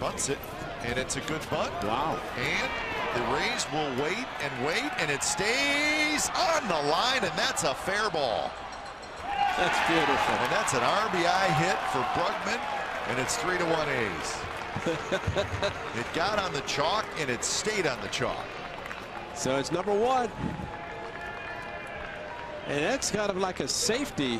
bunts it, and it's a good butt. Wow. And the Rays will wait and wait, and it stays on the line, and that's a fair ball. That's beautiful. And that's an RBI hit for Brugman, and it's three to one A's. it got on the chalk, and it stayed on the chalk. So it's number one. And that's kind of like a safety